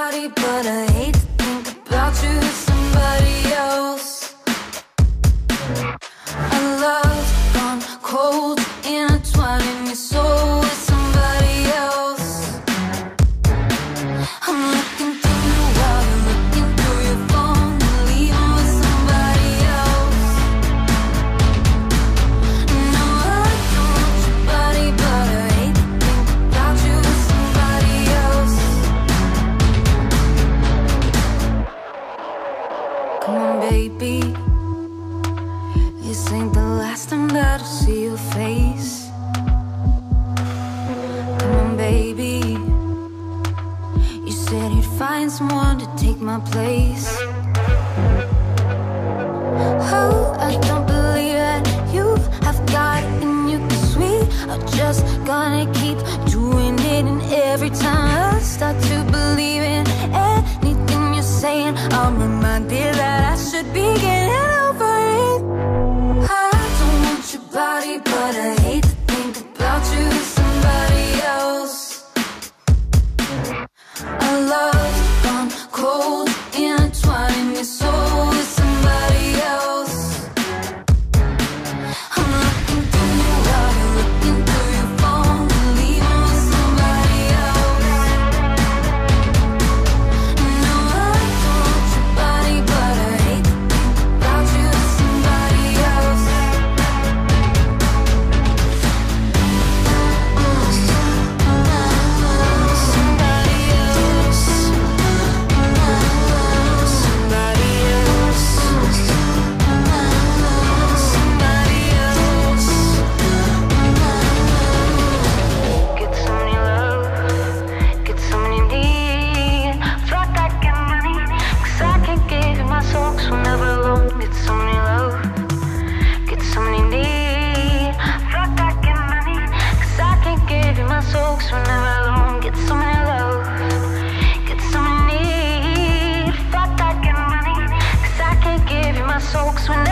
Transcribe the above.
but I hate to think about you This ain't the last time that I'll see your face. Come on, baby. You said you'd find someone to take my place. Oh, I don't believe that you have got it in you, cause we are just gonna keep doing it. And every time should soaks when